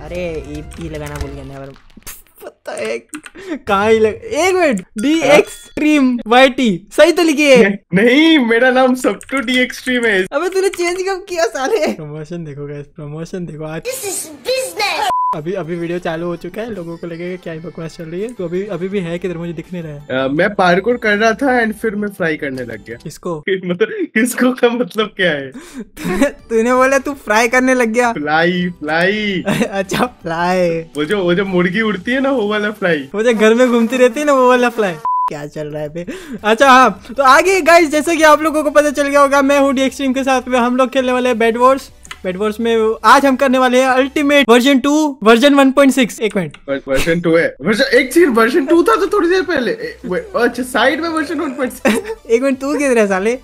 अरे AP P लगाना भूल गया नेवर पता है कहाँ ही लग एक minute D X stream Y T सही तो लिखी है। नहीं मेरा नाम सब टू डी एक्सट्रीम है। अबे तूने चेंज कब किया साले? प्रमोशन देखो गाइस प्रमोशन देखो आज। अभी अभी वीडियो चालू हो चुका है लोगों को लगेगा क्या ही बकवास चल रही है। तो अभी अभी भी है किधर मुझे दिख नहीं रहा है? अ, मैं पार्कोर कर रहा था एंड फिर मैं फ्राई करने लग गया। किसको? मतलब इसको का मतलब क्या है? तूने बोला तू फ्राई करने लग गया। फ्लाई फ्लाई अच्छा फ्लाई वो जो वो जो मुर्गी उड़ती है ना वो वाला फ्लाई वो जो घर में घूमती रहती है ना वो वाला फ्लाई क्या चल रहा है बे? अच्छा हाँ तो आगे गाइस जैसे कि आप लोगों को पता चल गया होगा मैं हूँ डी एक्सट्रीम के साथ में हम लोग खेलने वाले हैं बैड वॉर्स बैड वॉर्स में आज हम करने वाले हैं अल्टीमेट वर्जन टू वर्जन 1.6 एक मिनट वर्जन टू है। वर्जन एक चीज़ वर्जन टू था तो थोड़ी देर पहले। अच्छा साइड में वर्जन वन पॉइंट एक मिनट तू किधर है साले?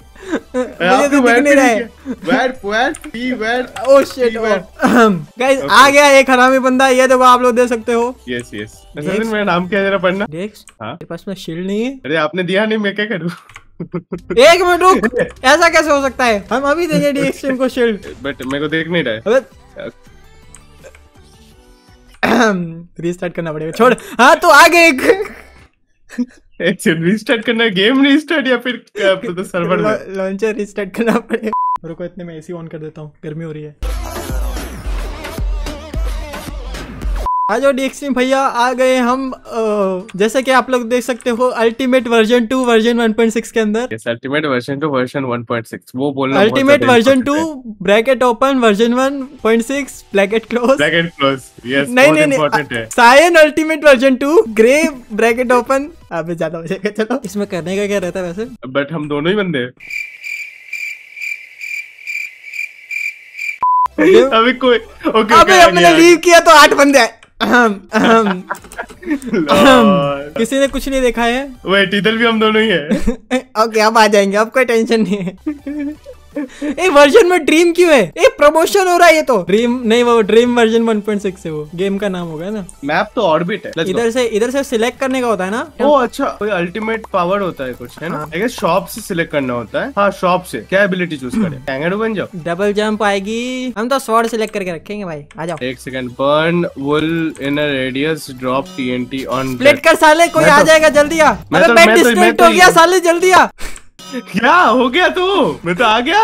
मुझे तो दिख नहीं रहा है। वैर वैर पी वैर ओ शिट गाइस आ गया एक हरामी बंदा ये देखो आप लोग दे सकते हो। यस यस मेरा नाम क्या जरा पढ़ना। देख हाँ? पास में शील्ड नहीं है? अरे आपने दिया नहीं मैं क्या करूँ? एक मिनट रुक। ऐसा कैसे हो सकता है? हम अभी देंगे डी एक्सट्रीम को शील्ड बट मेरे को देख नहीं रहा है। अबे। रीस्टार्ट करना पड़ेगा। छोड़। हाँ तो आगे एक। एक रीस्टार्ट करना गेम रीस्टार्ट या फिर तो सर्वर लॉन्चर रीस्टार्ट करना पड़ेगा। रुको इतने में एसी ऑन कर देता हूँ। गर्मी हो रही है। आ जाओ डीएक्सट्रीम भैया आ गए हम जैसे कि आप लोग देख सकते हो अल्टीमेट वर्जन टू वर्जन 1.6 के अंदर। Yes ultimate version two version 1.6 वो बोलना ultimate version two bracket open version 1.6 bracket close bracket close yes नहीं नहीं इंपॉर्टेंट है। Sion ultimate version two grey bracket open अबे ज़्यादा हो जाएगा चलो। इसमें करने का क्या रहता है वैसे? बट हम दोनों ही बंदे अभी कोई ओके अबे हमने लीव किया तो आठ बंदे आए अहम, अहम। किसी ने कुछ नहीं देखा है? वेट इधर भी हम दोनों ही है। ओके अब आ जाएँगे अब कोई टेंशन नहीं है। ए वर्जन में ड्रीम क्यों है? ए प्रमोशन हो रहा है ये तो। ड्रीम नहीं वो ड्रीम वर्जन 1.6 है वो। गेम का नाम होगा ना। मैप तो ऑर्बिट है। इधर से इधर से सिलेक्ट करने का होता है ना? ओ अच्छा। कोई अल्टीमेट पावर होता है कुछ है ना? हाँ। आई गेस शॉप से सिलेक्ट करना होता है। हाँ शॉप से। क्या एबिलिटी चूज़ करें? कैंगरू बन जाओ। डबल जंप आएगी। हम तो स्वॉर्ड सिलेक्ट करके रखेंगे भाई। आ जाओ। एक second burn wool in a radius drop TNT on plate कर साले कोई आ तो- जाएगा जल्दी आ। मैं अबे तो- मैं तो- मैं डिस्कनेक्ट तो हो गया साले जल्दी आ। क्या हो गया तू? मैं तो आ गया।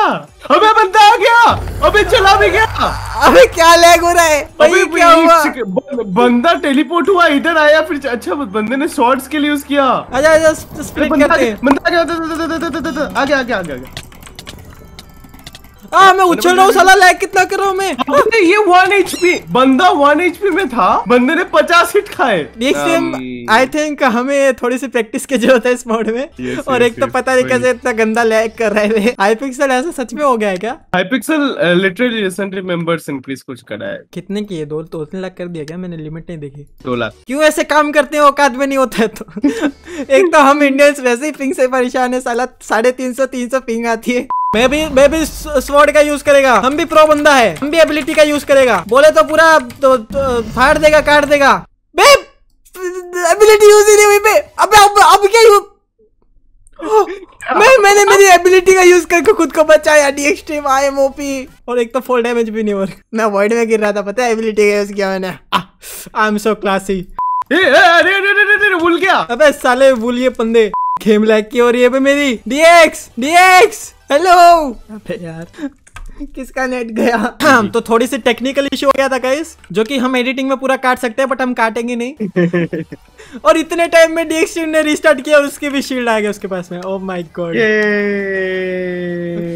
अबे बंदा आ गया। अबे चला भी गया। अबे क्या लैग हो रहा है? अबे भाई क्या हुआ? बंदा टेलीपोर्ट हुआ इधर आया फिर अच्छा बंदे ने शॉर्ट्स के लिए यूज़ किया। आजा आजा अरे स्प्लिट करते हैं। बंदा आ गया आ गया आ गया आ गया। आ मैं उछल रहा हूँ साला लैग कितना कर रहा हूँ मैं? अबे ये वन एचपी बंदा वन एचपी में था बंदे ने पचास हिट खाए। नेक्स्ट आई थिंक हमें थोड़ी सी प्रैक्टिस की ज़रूरत है इस मोड में। Yes, और yes, एक तो पता नहीं। कैसे इतना गंदा लैग कर रहा है आई पिक्सल ऐसा सच में हो गया है क्या? Hypixel literally recently members increase कुछ करा है। कितने किए दो दो तीन लाख कर दिया क्या? मैंने लिमिट नहीं देखी। दो लाख। क्यों ऐसे काम करते हैं? औकात में नहीं होता है तो। एक तो हम इंडियंस वैसे ही पिंग से परेशान है साला साढ़े तीन सौ तीन सौ पिंग आती है। मैं भी मैं भी स्वॉर्ड का यूज़ करेगा। हम भी प्रो बंदा है। हम भी एबिलिटी का यूज़ करेगा। बोले तो पूरा तो, तो, फाड़ देगा काट देगा। एबिलिटी यूज़ ही नहीं हुई बे अबे अब अब क्या यूज़ मैं मैंने मेरी एबिलिटी का यूज़ करके खुद को बचाया। D extreme I am OP और एक तो फुल डैमेज भी नहीं हो रहा मैं वॉइड में गिर रहा था पता है एबिलिटी का यूज़ किया मैंने। आई एम सो क्लासी अरे अरे भूल गया। अबे साले भूलिए पंदे गेम लैग की हो रही है मेरी। डीएक्स डीएक्स हेलो अबे यार किसका नेट गया? तो थोड़ी सी टेक्निकल इशू हो गया था गाइस जो कि हम एडिटिंग में पूरा काट सकते हैं बट हम काटेंगे नहीं। और इतने टाइम में डीएक्स ने रिस्टार्ट किया और उसके भी शील्ड आ गया उसके पास में। ओह माय गॉड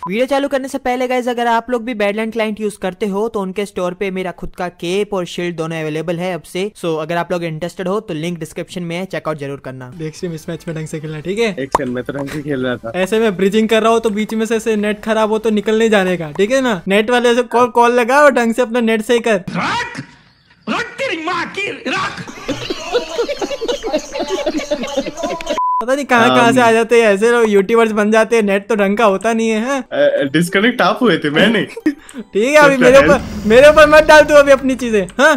वीडियो चालू करने से पहले गाइज़ अगर आप लोग भी बैडलैंड क्लाइंट यूज़ करते हो तो उनके स्टोर पे मेरा खुद का केप और शील्ड दोनों अवेलेबल है अब से। सो अगर आप लोग इंटरेस्टेड हो तो लिंक डिस्क्रिप्शन में है चेकआउट ज़रूर करना। मिस मैच में ढंग से खेलना ठीक है? तो ढंग से खेल रहा था। ऐसे में ब्रिजिंग कर रहा हूँ तो बीच में से ऐसे नेट खराब हो तो निकल नहीं जाने का ठीक है ना? नेट वाले से कॉल कॉल लगा और ढंग से अपना नेट सही कर। रख! रख तेरी माँ की, रख! पता नहीं कहाँ कहाँ से आ जाते हैं ऐसे लोग यूट्यूबर्स बन जाते हैं नेट तो ढंग का होता नहीं है हाँ? डिस्कनेक्ट आप हुए थे मैं नहीं। ठीक है अभी मेरे ऊपर मेरे ऊपर मत डाल तू अभी अपनी चीज़ें हाँ?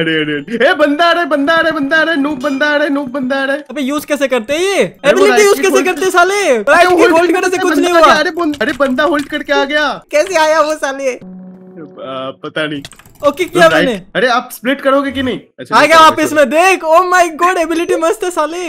अरे अरे ए बंदा आ रहा है बंदा आ रहा है बंदा आ रहा है नूब बंदा आ रहा है नूब बंदा आ रहा है। अबे यूज़ कैसे करते हैं ये? एबिलिटी यूज़ कैसे करते हैं साले? राइट होल्ड करने से कुछ नहीं हुआ। अरे अरे बंदा होल्ड करके आ गया। कैसे आया वो साले? पता नहीं। ओके किया मैंने। अरे आप स्प्लिट करोगे कि नहीं? अच्छा आ गया वापस में देख ओ माय गॉड एबिलिटी मस्त है साले।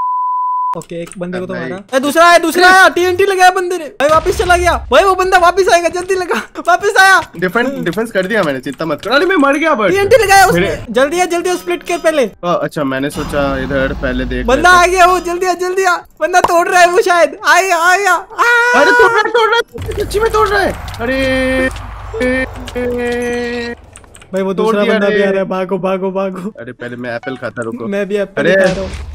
ओके एक बंदे को तो। मारा। दूसरा है दूसरा है। टीएनटी लगाया बंदे ने। भाई वापस चला गया। भाई वो बंदा वापस आएगा जल्दी लगा। वापस आया। डिफेंस डिफेंस कर दिया मैंने चिंता मत करो। अरे मैं मर गया बट टीएनटी लगाया उसने। जल्दी आ जल्दी स्प्लिट कर पहले। अच्छा मैंने सोचा इधर पहले देख बंदा आ गया वो जल्दी आ जल्दी आ। बंदा तोड़ रहा है वो शायद। आया आया! अरे तोड़ रहा है तोड़ रहा है सच्ची में तोड़ रहा है। अरे भाई वो दूसरा बंदा भी आ रहा है। भागो भागो भागो। अरे पहले मैं एप्पल खाता रुको। मैं भी एप्पल अरे। खा रहा हूँ।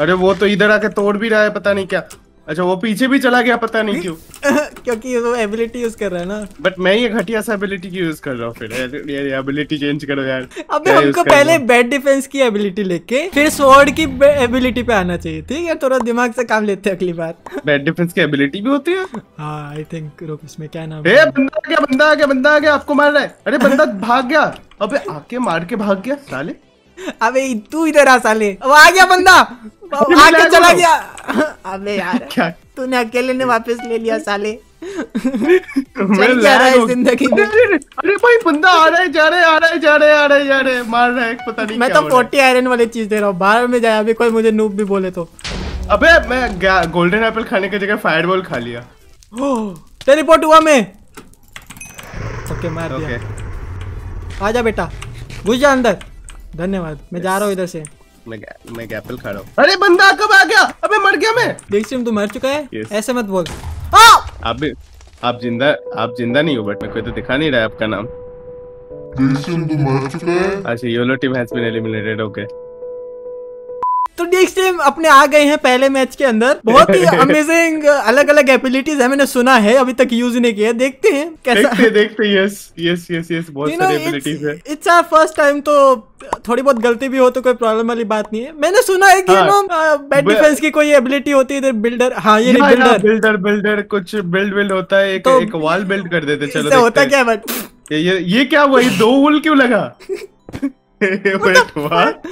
अरे वो तो इधर आके तोड़ भी रहा है पता नहीं क्या। अच्छा वो पीछे भी चला गया पता नहीं क्यों। क्योंकि वो एबिलिटी यूज़ कर रहा है ना। बट मैं ये घटिया सा एबिलिटी क्यों यूज़ कर रहा हूँ फिर? ये एबिलिटी चेंज करो यार। अबे हमको पहले बेड डिफेंस की एबिलिटी लेके फिर स्वॉर्ड की एबिलिटी पे आना चाहिए ठीक है? थोड़ा दिमाग से काम लेते हैं अगली बार। बैड डिफेंस की एबिलिटी भी होती है? हाँ आई थिंक रुक इसमें क्या नाम ए है? बंदा आ गया बंदा आ गया बंदा आ गया आपको मार रहा है। अरे बंदा भाग गया। अबे आके मार के भाग गया साले। अबे तू इधर आ साले। अब आ गया बंदा। आके चला गया। अबे यार तूने अकेले ने वापस ले लिया साले। मैं चल क्या रहा है ज़िंदगी में? अरे भाई बंदा आ रहा है जा रहे आ रहा है जा रहे आ रहा है जा रहे हैं, मार रहा है पता नहीं मैं क्या तो हो है। फोर्टी आयरन वाली चीज़ दे रहा हूँ। बाहर में जाए अभी कोई मुझे नूब भी बोले तो। अबे मैं गोल्डन एप्पल खाने की जगह फायर फायरबॉल खा लिया। टेलीपोर्ट हुआ मैं। ओके मार दिया। आजा बेटा घुस जा अंदर। धन्यवाद। मैं जा रहा हूँ इधर से। मैं मैं एप्पल खा रहा हूँ। अरे बंदा कब आ गया? अबे मर गया मैं। देख सिम तू मर चुका है? ऐसे मत बोल। आप भी आप ज़िंदा आप ज़िंदा नहीं हो बट मैं कोई तो दिखा नहीं रहा है आपका नाम। Jason, तू मर चुका है। अच्छा YOLO team has been eliminated okay तो नेक्स्ट टाइम अपने आ गए हैं पहले मैच के अंदर। बहुत ही अमेजिंग अलग अलग एबिलिटीज है मैंने सुना है अभी तक यूज़ नहीं किया। देखते हैं कैसा देखते देखते यस यस यस यस बहुत सारी एबिलिटीज है। it's our first time तो थोड़ी बहुत गलती भी हो तो कोई प्रॉब्लम वाली बात नहीं है। मैंने सुना है कि हाँ, नो बैट डिफेंस की कोई एबिलिटी होती है इधर बिल्डर हाँ ये बिल्डर बिल्डर बिल्डर कुछ बिल्ड बिल्ड होता है एक तो- एक वॉल बिल्ड कर देते चलो होता क्या बट ये ये ये क्या हुआ? ये दो वूल क्यों लगा? वेट व्हाट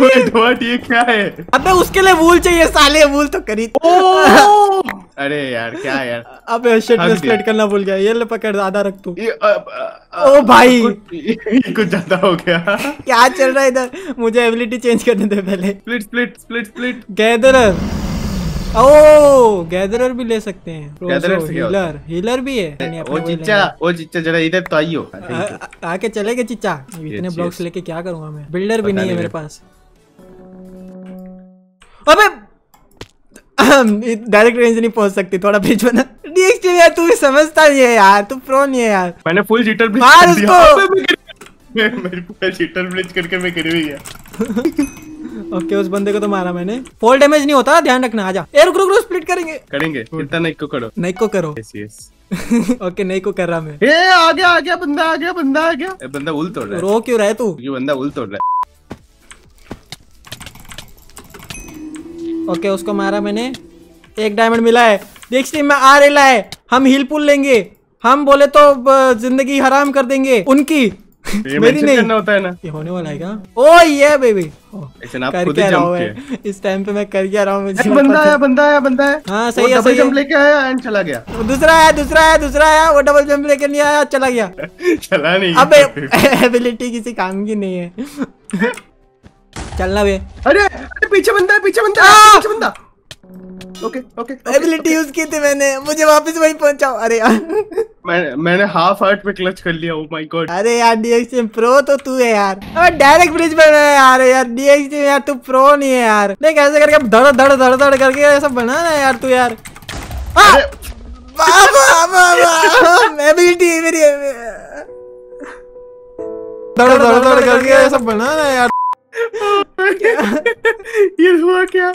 वेट व्हाट ये क्या है? अबे उसके लिए वूल चाहिए साले वूल तो करी ओ अरे यार क्या यार? अबे शिट करना भूल गया। ये ले पकड़ आधा रख तू। ये ओ भाई। कुछ कुछ ज़्यादा हो गया। क्या चल रहा है इधर? मुझे एबिलिटी चेंज करने दे पहले। Split split split split gatherer oh gatherer भी ले सकते हैं। Gatherer से हीलर हीलर भी है। ओ चिच्चा ओ चिच्चा जरा इधर तो आइयो। आके चले गए चिच्चा इतने ब्लॉक्स लेके क्या करूँगा मैं? बिल्डर भी नहीं है मेरे पास। अबे! डायरेक्ट रेंज नहीं पहुँच सकती थोड़ा ब्रिज बना। डीएक्सटी यार तू भी समझता नहीं है यार तू प्रो नहीं है यार। मैंने फुल जीटर मार कर दिया। उसको। अबे, मैं मेरी फुल जीटर ब्लिच करके मैं गिर गया। ओके उस बंदे को तो मारा मैंने। फॉल डैमेज नहीं होता ध्यान रखना आजा। ए रुक रुक रुक स्प्लिट करेंगे। करेंगे कितना नहीं को करो। नहीं को करो। यस यस ओके नहीं को कर रहा मैं। ए आ गया आ गया बंदा आ गया बंदा आ गया। ए, बंदा उल तोड़ रहा है। रो क्यों रहा है तू? ये बंदा उल तोड़ रहा है। ओके उसको मारा मैंने। एक डायमंड मिला है। नेक्स्ट टीम में आ रेला है। हम हिल पुल लेंगे। हम बोले तो ज़िंदगी हराम कर देंगे। उनकी। ये मेरी नहीं। करना होता है ना। ये होने वाला है क्या? ओ ये बेबी ही हूँ इस टाइम पे मैं कर क्या रहा हूँ मुझे बंदा आया बंदा आया बंदा आया। हाँ, सही है, सही है। jump लेके आया एंड चला गया। दूसरा आया दूसरा आया दूसरा आया। वो डबल जंप लेके नहीं आया चला गया। चला नहीं अबे एबिलिटी किसी काम की नहीं है। चलना बे। अरे अरे पीछे बंदा है पीछे बंदा है पीछे बंदा। ओके ओके एबिलिटी यूज़ की थी मैंने। मुझे वापस वहीं पहुंचाओ। अरे यार। मैंने मैंने हाफ़ हार्ट पे क्लच कर लिया oh ओ माय गॉड अरे यार डीएक्स प्रो तो तू है यार। अबे डायरेक्ट ब्रिज बना है यार। यार डीएक्स यार तू प्रो नहीं है यार। देख ऐसे करके धड़ धड़ धड़ धड़ करके ऐसा बना ना यार तू यार। एबिलिटी मेरी धड़ धड़ धड़ करके ऐसा बना ना यार। ये हुआ क्या?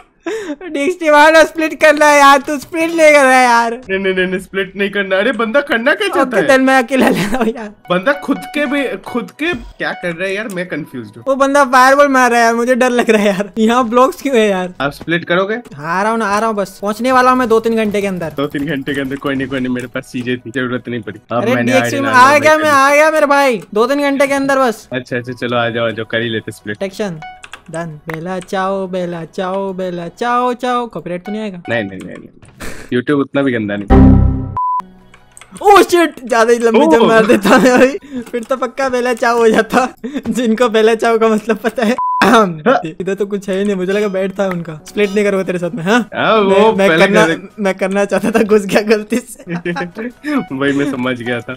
वाला स्प्लिट करना है यार तू स्प्लिट नहीं कर रहा है यार। नहीं नहीं नहीं, स्प्लिट नहीं करना। अरे बंदा करना क्या चाहता ओके है मैं अकेला ले रहा हूँ यार। बंदा खुद के भी खुद के क्या कर रहा है यार? मैं कंफ्यूज हूँ। वो बंदा फायरबॉल मार रहा है यार मुझे डर लग रहा है यार। यहाँ ब्लॉक्स क्यों है यार? आप स्प्लिट करोगे? आ रहा हूँ ना आ रहा हूँ बस। पहुँचने वाला हूँ मैं दो तीन घंटे के अंदर। दो तीन घंटे के अंदर कोई नहीं कोई नहीं मेरे पास चीज़ें थी ज़रूरत नहीं पड़ी। आ गया मैं आ गया मेरे भाई। दो तीन घंटे के अंदर बस। अच्छा अच्छा चलो आ जाओ आ जाओ कर ही लेते split protection done Bella Ciao Bella Ciao Bella Ciao ciao copyright तो नहीं आएगा? नहीं नहीं नहीं नहीं। यूट्यूब उतना भी गंदा नहीं। ओह शिट ज़्यादा ही लंबी जंप मार देता मैं भाई फिर तो पक्का बेला चाव हो जाता। जिनको बेला चाव का मतलब पता है इधर तो कुछ है ही नहीं मुझे लगा बैठ था उनका। स्प्लिट नहीं करोगे तेरे साथ में हाँ? हाँ, वो मैं, मैं करना कर- मैं करना चाहता था घुस गया गलती से। वही मैं समझ गया था।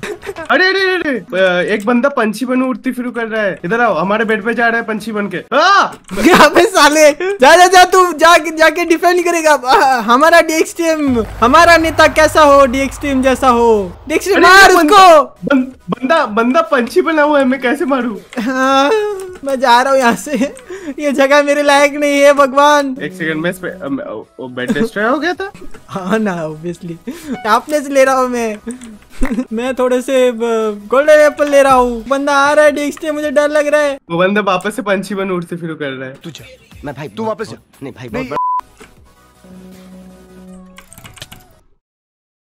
अरे अरे अरे अरे, एक बंदा पंछी बन उड़ती फिर कर रहा है। इधर आओ हमारे बेड पे जा रहा है पंछी बन के। आ! साले जा जा जा तू जा जाके डिफेंड करेगा। हमारा डीएक्स टीम हमारा नेता कैसा हो? डीएक्स टीम जैसा हो। मार उसको। बंदा बंदा पंछी बना हुआ है मैं कैसे मारू? हाँ, मैं जा रहा हूँ यहाँ से। ये जगह मेरे लायक नहीं है भगवान। एक सेकंड में वो बेड डिस्ट्रॉय हो गया था? हाँ ना ऑब्वियसली आपने से ले रहा हूँ मैं। मैं थोड़े से गोल्डन एप्पल ले रहा हूँ। बंदा आ रहा है डीएक्स मुझे डर लग रहा है। वो बंदा वापस से पंछी बन उड़ते फिर कर रहा है। तू मैं भाई तू वापस नहीं भाई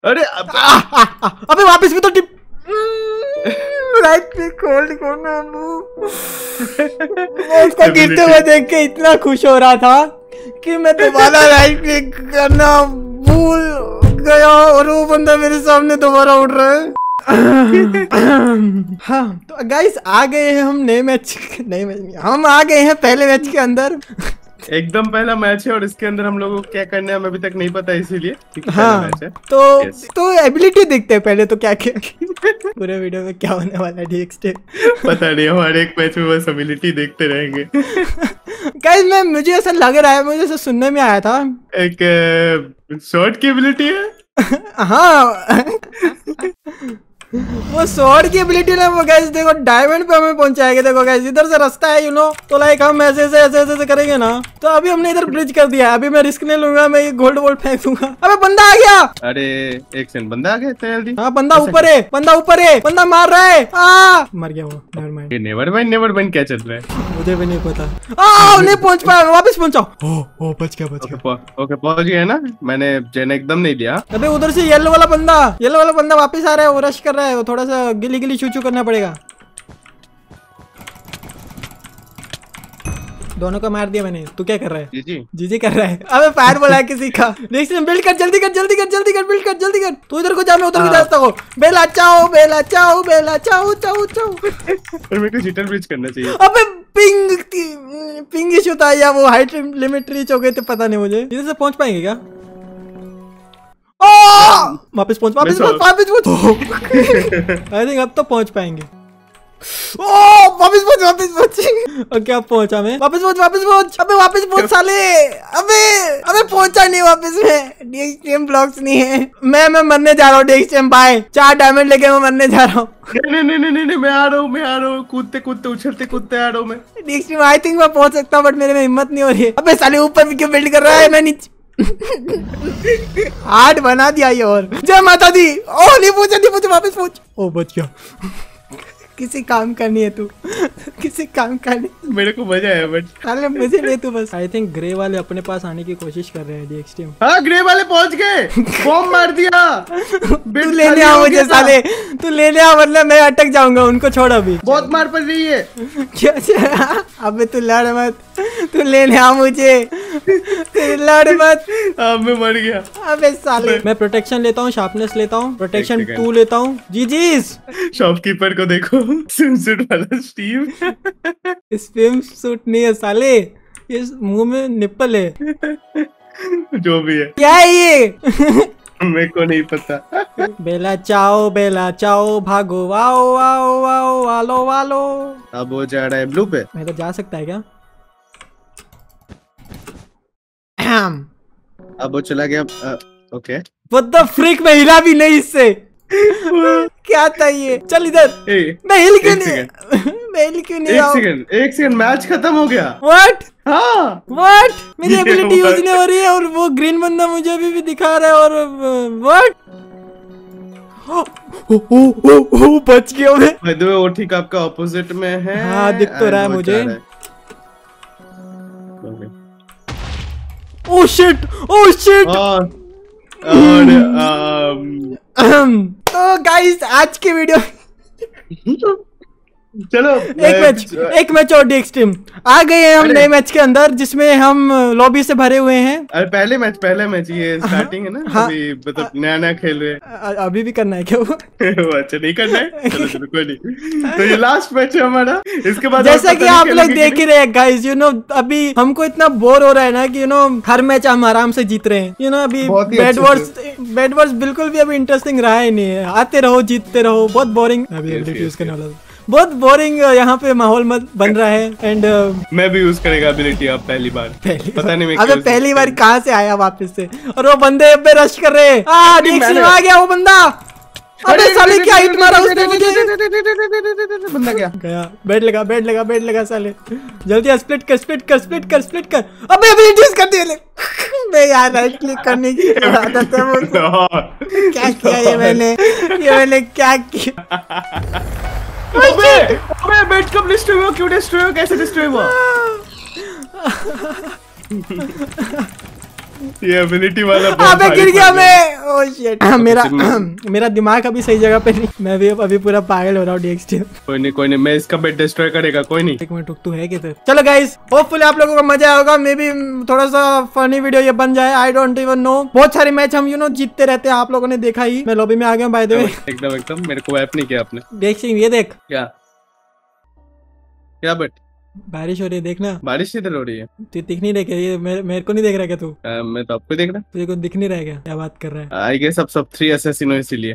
अरे अब- वापस भी तो टिप। राइट क्लिक होल्ड करना मैं उसको गिरते हुए देख के इतना खुश हो रहा था कि मैं दोबारा राइट क्लिक करना भूल गया और वो बंदा मेरे सामने दोबारा उड़ रहा है। हाँ तो गाइस आ गए हैं हम नए मैच नए मैच हम आ गए हैं पहले मैच के अंदर। एकदम पहला मैच है और इसके अंदर हम लोगों को क्या करना है हमें अभी तक नहीं पता इसीलिए हाँ तो Yes. तो एबिलिटी देखते हैं पहले तो क्या क्या। पूरे वीडियो में क्या होने वाला है डीएक्स पता नहीं हमारे एक मैच में बस एबिलिटी देखते रहेंगे। गाइस मैं मुझे ऐसा लग रहा है मुझे ऐसा सुनने में आया था। एक शॉर्ट की एबिलिटी है? हाँ। वो स्वॉर्ड की एबिलिटी ना वो गाइस देखो डायमंड पे हमें पहुंचाएगा। देखो गाइस इधर से रास्ता है यू नो तो लाइक हम ऐसे ऐसे ऐसे ऐसे करेंगे ना तो अभी हमने इधर ब्रिज कर दिया अभी मैं रिस्क नहीं लूँगा मैं ये गोल्ड वोल्ड फेंक दूँगा। अबे बंदा आ गया! अरे एक सेकंड बंदा आ गया जल्दी हाँ बंदा ऊपर है बंदा ऊपर है बंदा मार रहा है। आ! मर गया वो नेवर माइंड ये नेवर माइंड नेवर माइंड क्या चल रहा है? मुझे भी नहीं पता। आ नहीं पहुँच पाया मैं वापस पहुंचाओ। ओ ओ बच गया बच गया। ओके पहुँच गया ना? मैंने जेन एकदम नहीं लिया। अबे उधर से येलो वाला बंदा येलो वाला बंदा वापस आ रहा है वो रश कर रहा है वो थोड़ा सा गिली गिली चू करना पड़ेगा। दोनों को मार दिया मैंने। तू क्या कर रहा है? जी जी जी जी कर रहा है। अबे फायर बोला है किसी का। नेक्स्ट बिल्ड कर जल्दी कर जल्दी कर जल्दी कर बिल्ड कर जल्दी कर। तू इधर को जा मैं उधर को जाता हूँ। बेला Ciao Bella Ciao Bella Ciao चाओ चाओ। मेरे को जिटर ब्रिज करना चाहिए। अबे पिंग पिंग इशू था या वो हाइट लिमिट रीच हो गए थे पता नहीं मुझे। इधर से पहुँच पाएँगे क्या! वापस पहुँच वापस पहुँच वापस पहुँच आई थिंक अब तो पहुँच पाएँगे। ओ वापस पहुँच वापस पहुँच। ओके अब पहुँचा मैं। वापस पहुँच वापस पहुँच। अबे वापस पहुँच साले। अबे अबे पहुँचा नहीं वापस मैं। डीएक्सटीएम ब्लॉक्स नहीं है। मैं मैं मरने जा रहा हूँ डीएक्सटीएम बाय चार डायमंड लेके मैं मरने जा रहा हूँ। नहीं नहीं नहीं नहीं नहीं मैं आ रहा हूँ मैं आ रहा हूँ। कूदते कूदते उछलते कूदते आ रहा हूँ मैं। डीएक्सटीएम आई थिंक मैं पहुँच सकता हूँ बट मेरे में हिम्मत नहीं हो रही है। अबे साले ऊपर भी क्यों बिल्ड कर रहा है? मैं नीचे हार्ड बना दिया ये और। जय माता दी। ओ नहीं पूछा नहीं पूछा वापस पूछ। ओ बच गया। किसी काम का नहीं है तू। किसी काम का नहीं। मेरे को मज़ा आया बट साले मुझे ले तू बस। आई थिंक ग्रे वाले अपने पास आने की कोशिश कर रहे हैं डीएक्स टीम हाँ ग्रे वाले पहुँच गए। बॉम्ब मार दिया। तू लेने खाली आ मुझे साले। तू लेने आ वरना मैं अटक जाऊँगा उनको छोड़ अभी। बहुत मार पड़ रही है। क्या क्या? अबे तू लड़ मत। तू लेने आ मुझे। लड़ मत। हाँ मैं मर गया। अबे साले। मैं प्रोटेक्शन लेता हूँ शार्पनेस लेता हूँ प्रोटेक्शन टू लेता हूँ। जी जी शॉपकीपर को देखो स्विमसूट वाला स्टीव स्विम सूट नहीं है साले। ये मुँह में निप्पल है। जो भी है। क्या है ये? मेरे को नहीं पता। बेला चाओ बेला चाओ भागो वाओ वाओ वाओ वालो वालो। अब वो जा रहा है ब्लू पे। मैं तो जा सकता है क्या? Ahem. अब वो चला गया ओके What the freak? मैं हिला भी नहीं इससे। क्या था ये? चल इधर। मैं हिल क्यों नहीं मैं हिल क्यों नहीं एक सेकंड एक सेकंड मैच खत्म हो गया। व्हाट हाँ। व्हाट मेरी एबिलिटी यूज़ नहीं हो रही है और वो ग्रीन बंदा मुझे अभी भी दिखा रहा है और व्हाट ओ ओ ओ ओ बच गया मैं वो ठीक आपका ऑपोजिट में है हाँ, दिख तो रहा है मुझे। ओ shit! Oh shit! और और um, तो गाइस आज के वीडियो चलो एक मैच एक मैच और डी एक्सट्रीम आ गए हैं हम नए मैच के अंदर जिसमें हम लॉबी से भरे हुए हैं। अरे पहले मैच पहले मैच ये स्टार्टिंग है ना? हाँ। अभी मतलब नया नया खेल रहे हैं। अभी भी करना है क्या वो? वो अच्छा नहीं करना है। चलो चलो कोई नहीं। तो ये लास्ट मैच है हमारा। इसके बाद जैसा कि आप लोग देख ही रहे हैं गाइस यू नो अभी हमको इतना बोर हो रहा है ना कि यू नो हर मैच हम आराम से जीत रहे हैं। यू नो अभी ही बैड बैड वर्ड्स बिल्कुल भी अभी इंटरेस्टिंग रहा ही नहीं है। आते रहो जीतते रहो बहुत बोरिंग अभी करने वाला। बहुत बोरिंग यहाँ पे माहौल मत बन रहा है एंड uh, मैं भी यूज़ करेगा एबिलिटी अब पहली बार पहली पता नहीं मैं अबे पहली बार कहाँ से आया वापस से और वो बंदे अब रश कर रहे हैं आ अरे गया वो बंदा हूँ। अबे साले क्या हिट मारा उसने मुझे बंदा क्या गया बैठ लगा बैठ लगा बैठ लगा साले जल्दी स्प्लिट कर स्प्लिट कर स्प्लिट कर स्प्लिट कर अबे एबिलिटीज कर दिए मैं यार राइट क्लिक करने की आदत है वो क्या किया ये मैंने ये मैंने क्या किया डिस्ट्रॉय हुआ क्यों डिस्ट्रॉय हुआ कैसे डिस्ट्रॉय हुआ ये एबिलिटी वाला बहुत अबे गिर गया मैं। ओह शिट मेरा मेरा दिमाग अभी सही जगह पे नहीं। मैं भी अभी पूरा पागल हो रहा हूँ डीएक्सटी कोई नहीं कोई नहीं मैं इसका बेट डिस्ट्रॉय करेगा कोई नहीं। एक मिनट रुक तू है किधर? चलो गाइस होपफुली आप लोगों को मज़ा आएगा मे बी थोड़ा सा फनी वीडियो ये बन जाए। आई डोंट इवन नो बहुत सारे मैच हम यू नो जीतते रहते हैं। आप लोगों ने देखा ही। मैं लॉबी में आ गया बाय द वे एकदम एकदम मेरे को ऐप नहीं किया आपने। देख सिंह ये देख। क्या? क्या बट बारिश हो रही है देखना बारिश इधर हो रही है तू दिख नहीं रहा क्या ये मेरे, मेरे को नहीं देख रहा क्या तू आ, मैं तो आपको देख रहा तुझे को दिख नहीं रहा क्या क्या बात कर रहा है आई गेस अब सब थ्री असैसिनो इसीलिए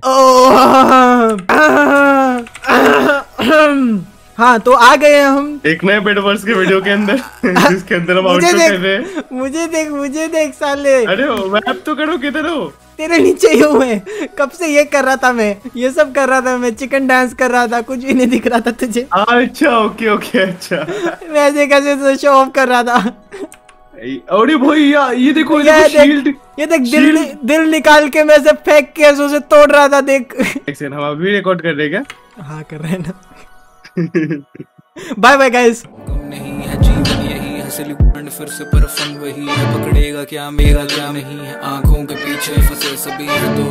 हाँ तो आ गए हम। एक नए बेडवर्स के वीडियो के अंदर जिसके अंदर हम मुझे हैं देख मुझे देख मुझे देख साले। अरे वैप तो करो किधर हो? तेरे नीचे ही हूँ मैं। कब से ये कर रहा था मैं? ये सब कर रहा था मैं चिकन डांस कर रहा था कुछ भी नहीं दिख रहा था तुझे। अच्छा ओके ओके अच्छा। मैं ऐसे कैसे शो ऑफ़ कर रहा था? अरे भाई या ये देखो ये देखो शील्ड ये देख दिल दिल निकाल के मैं से फेंक के उसे तोड़ रहा था देख। एक सेकंड हम अभी रिकॉर्ड कर रहे हैं क्या? हाँ कर रहे हैं ना। बाय बाय गाइस फिर से पर फन वही है। पकड़ेगा क्या, मेरा क्या नहीं है? आँखों के पीछे फंसे सभी है तो